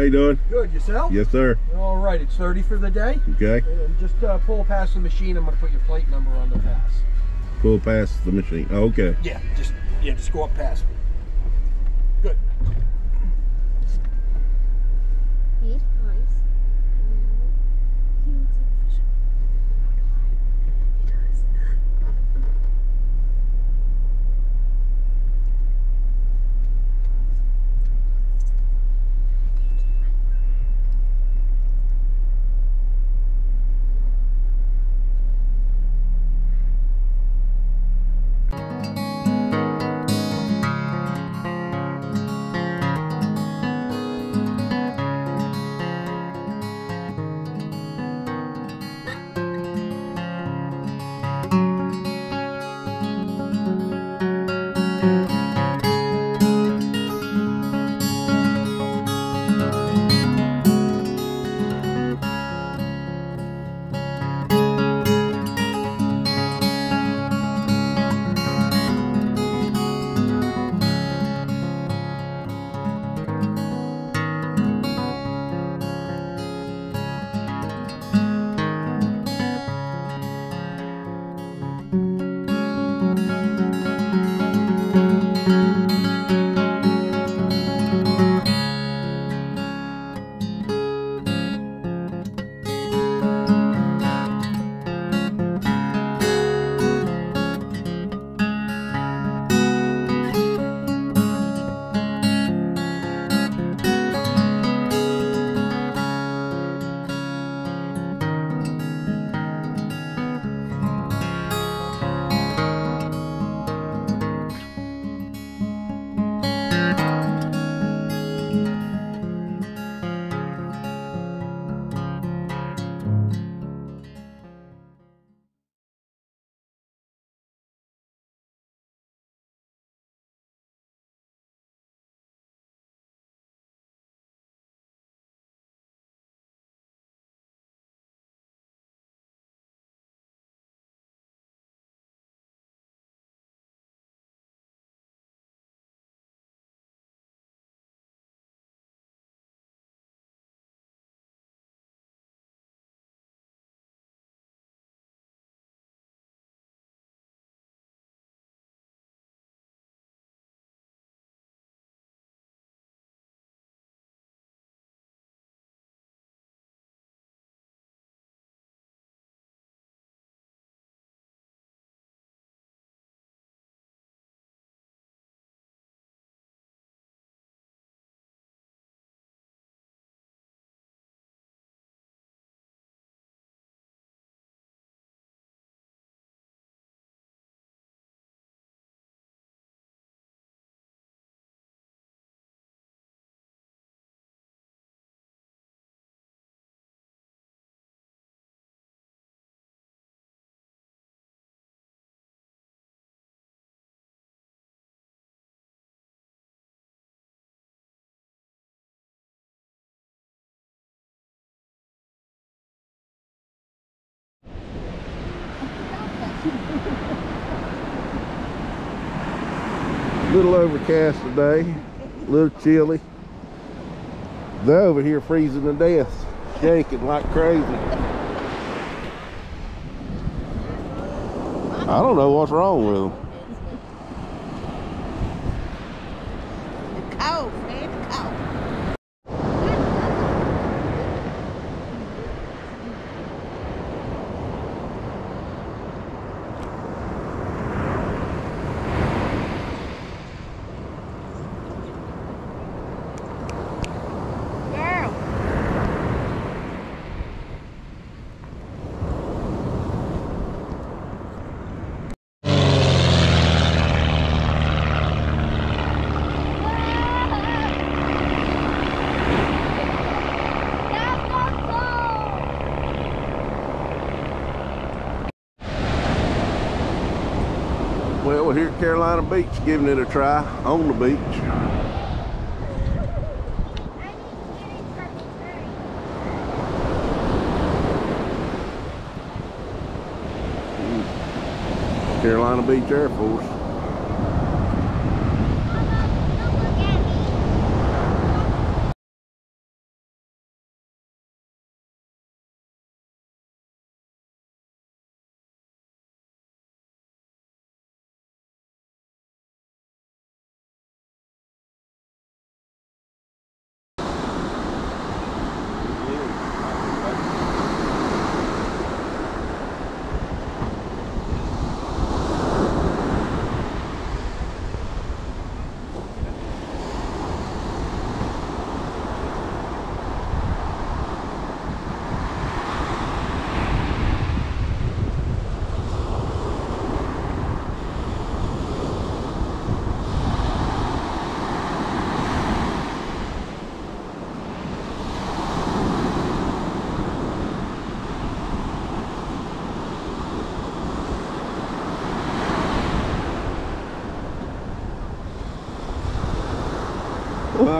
How you doing? Good. Yourself? Yes, sir. All right. It's 30 for the day. Okay. And just uh, pull past the machine. I'm going to put your plate number on the pass. Pull past the machine. Oh, okay. Yeah. Just yeah. Just go up past me. A little overcast today, a little chilly. They're over here freezing to death, shaking like crazy. I don't know what's wrong with them. Carolina Beach giving it a try on the beach. Carolina Beach Air Force.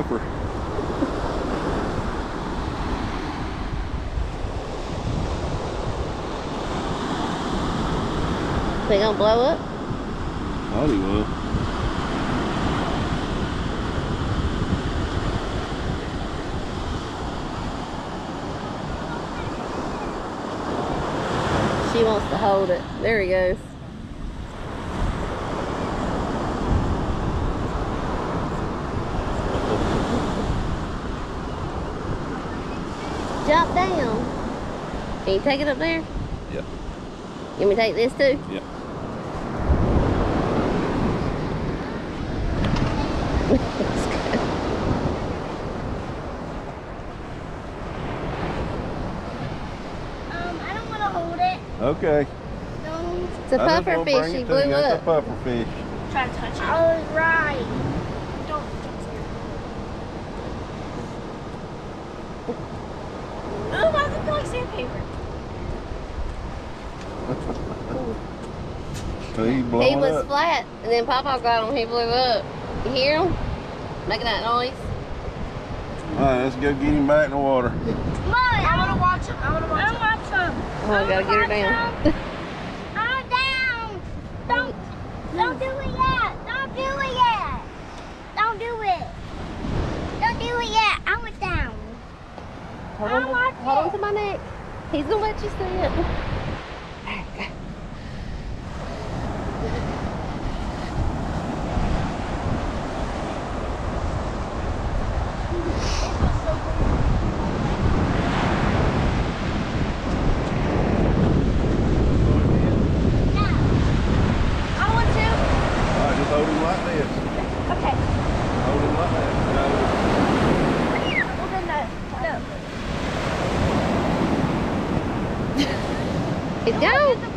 Buffer. They gonna blow up? He was. She wants to hold it. There he goes. Jump down. Can you take it up there? Yeah. You want me to take this too? Yeah. Um, I don't want to hold it. Okay. No. It's a just puffer fish. bring He it to you. blew That's up. a puffer fish. Try to touch it. I was right. Don't. don't it. Oh, why does it feel like sandpaper? So he He was up. flat, and then Papa got him. He blew up. You hear him? Making that noise. All right, let's go get him back in the water. Mom, I want to watch him. I want to watch him. I it. Oh, I gotta get her down. I'm down. Don't, don't do it yet. Don't do it yet. Don't do it. Don't do it yet. I was down. Hold I on, want hold on to my neck. He's gonna let you see it. I want to. All right, just hold him like this. Okay. Hold him like that. Well, then no. No. He's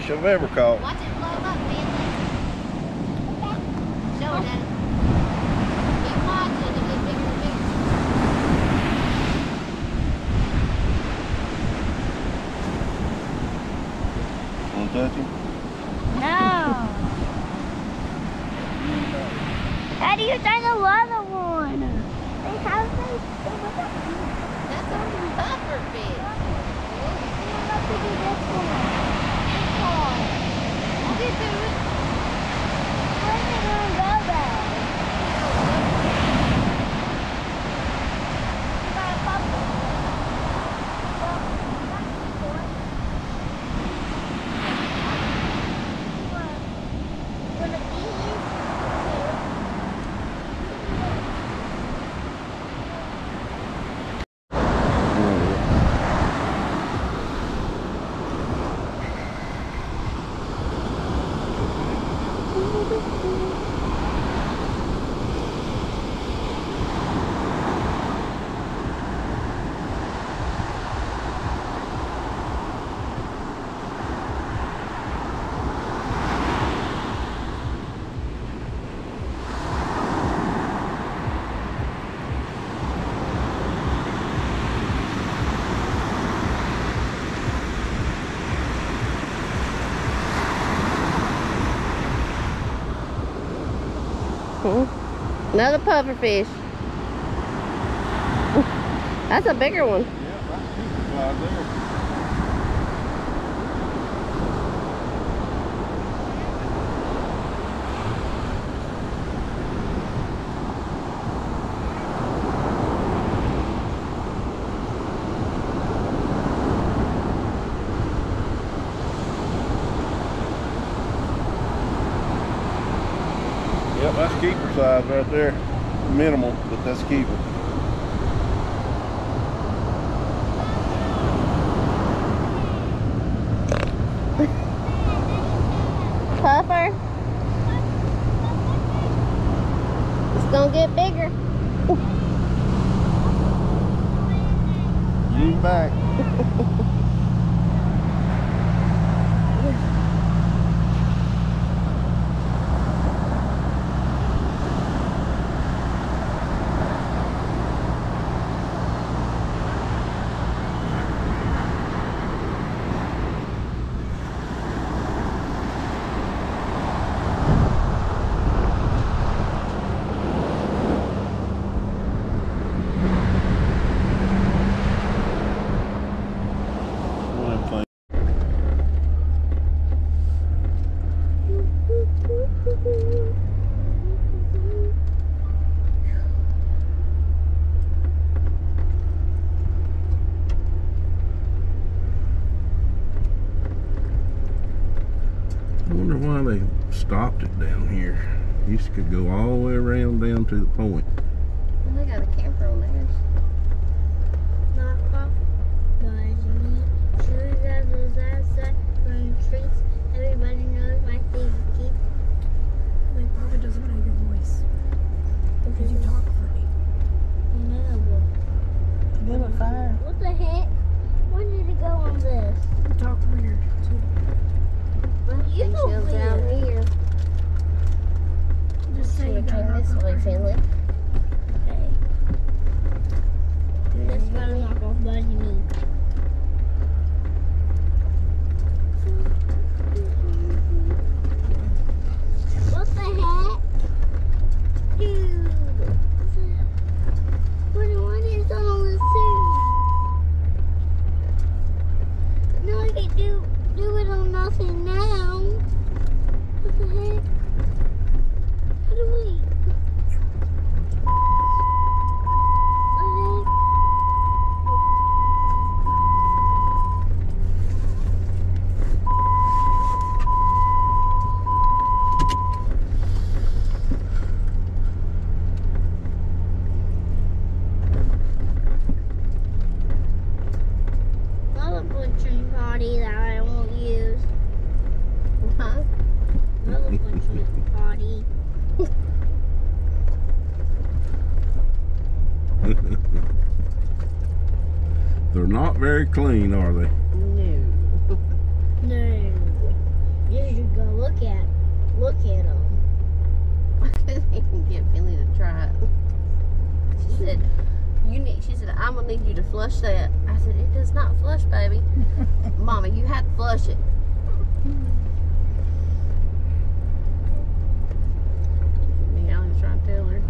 fish I've ever caught. Watch it blow up, Finley. Show it, Daddy. Keep watching. It'll get bigger and. Wanna touch him? No. How do you find the other one? They have this. That's a puffer fish. Let's do this one. This one. We'll get to it. Where's it gonna go though? You got a couple. Well, that's one. One of these. Another puffer fish. That's a bigger one. Yeah, super size there. Yep, that's keeper size right there. Minimal, but that's keeping. Puffer. It's gonna get bigger. You back. One of them things. I wonder why they stopped it down here. Used to go all the way around down to the point. They got a camper on theirs. Knock off, buddy. Shoes out the outside from trees. Everybody knows my favorite kid. They probably doesn't know your voice because you talk funny. No. Give a fire. What the heck? Where did it go on this? You talk weird too. You Seashells weird. down here. Just say Should you have got came her this up way, on Finley. That's gonna knock off Buddy me. What the heck? Dude. What, what is all this thing? No, I can do, do it on nothing now. What the heck? How do we? What the heck? Another butchering body that I won't use. Huh? Another butchering body. They're not very clean, are they? No. No. You should go look at look at them. I couldn't even get Finley to try it. She said, "You need." She said, "I'm gonna need you to flush that." I said, "It does not flush, baby. Mama, you have to flush it." Me, I was trying to tell her.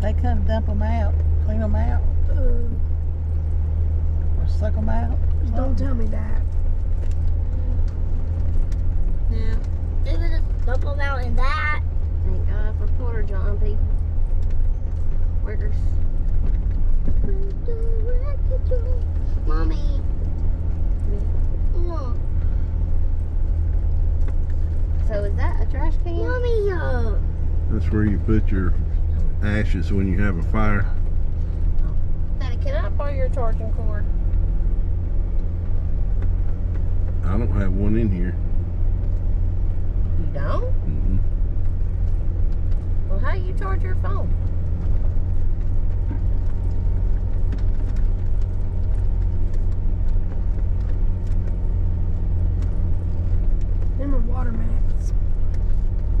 They come dump them out, clean them out, Uh, or suck them out. don't tell me that. Yeah. They would just dump them out in that. Thank God for Porta John people. Workers. Mommy. Look. So is that a trash can? Mommy, uh, That's where you put your ashes when you have a fire. Daddy, can I borrow your charging cord? I don't have one in here. You don't? Mm-mm. Well, how do you charge your phone? Them are water mats.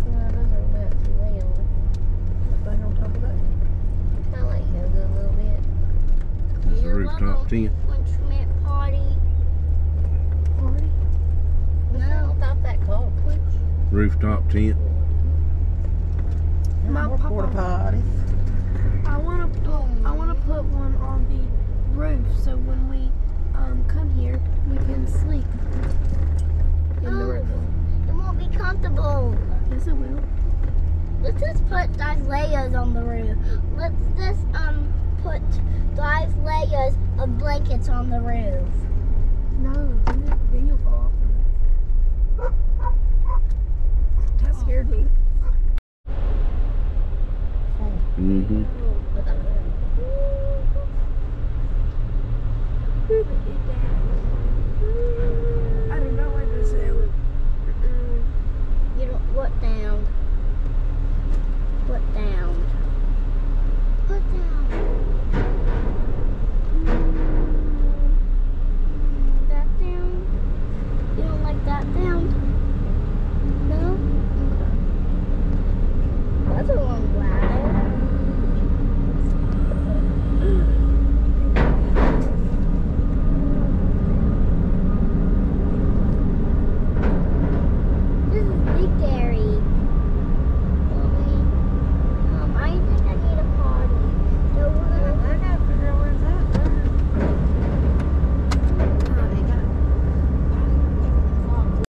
No, those are about too late on. Thing on top of that. I like yoga a little bit. It's a rooftop tent. Punchment party. Party? What's No. wrong without that cold? Rooftop tent. My porta papa- potty. I want to put I want to put one on the roof so when we um, come here we can sleep in the Oh. roof. It won't be comfortable. Yes, it will. Let's just put those layers on the roof. Let's just um put those layers of blankets on the roof. No, then, it, then you'll fall off. That scared me. Mm-hmm.